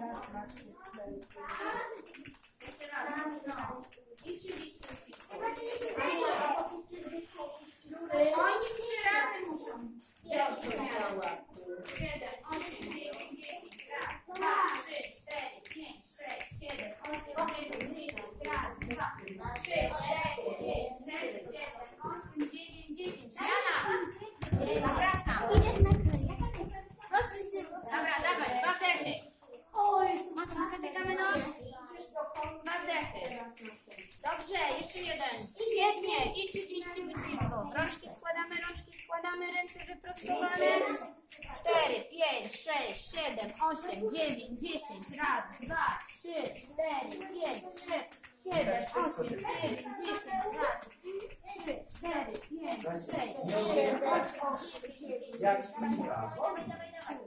Raz, dwa, trzy, cztery, pięć. Jeszcze raz. Ręce wyprostowane. 4, 5, 6, 7, 8, 9, 10. Raz, dwa, trzy, cztery, pięć, sześć, siedem, osiem, dziewięć, dziesięć. Raz, trzy, cztery, pięć, sześć, siedem, osiem, dziewięć. Śliwa. Dawaj, dawaj, dawaj.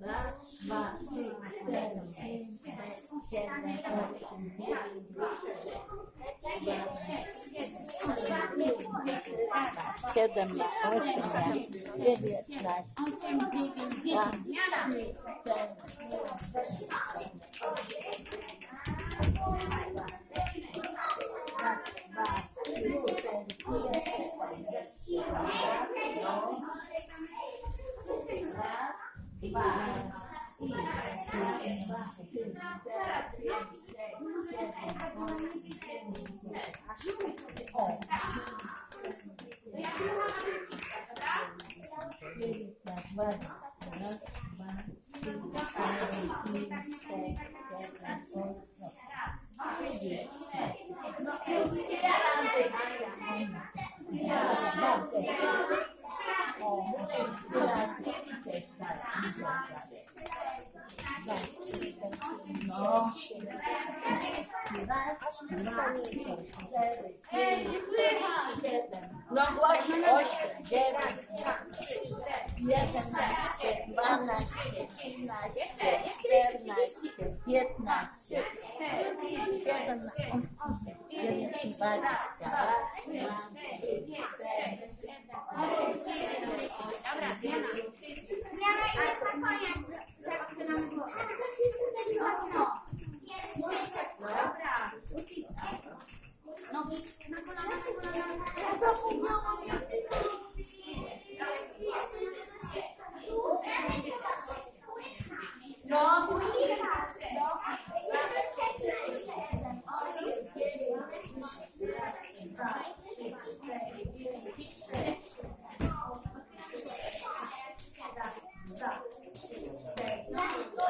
Raz, dwa. Siedem lat, osiem lat, dziewięć lat, Osiem, dziewięć, dziesięć. Zmiana. Ej, nie wpływa. No właśnie, osiem, dziewięć, jedenaście, dwanaście, trzynaście, czternaście, piętnaście, siedemnaście, dwadzieścia, raz, dwa, Dobra, zmiana.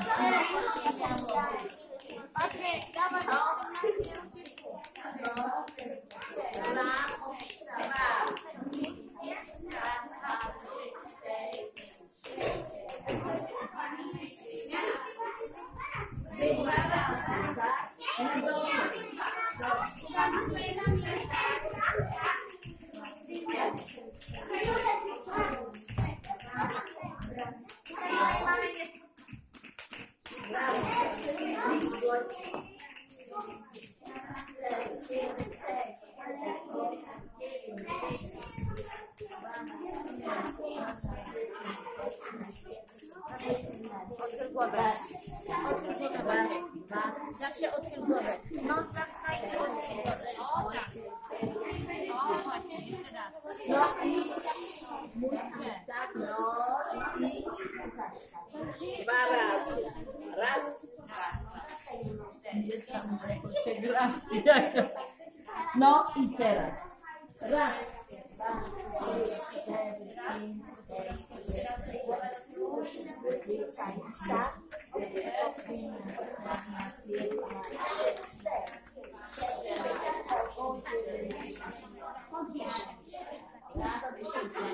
네. Odchyl głowę. Odchyl głowę, Bartek. Zawsze odchyl głowę. Nos odchyl głowę. O, tak. O, właśnie, jeszcze raz. No i dobrze. Tak, no i dwa razy. Raz, Jest tam się gra. No i teraz. Raz, dwa,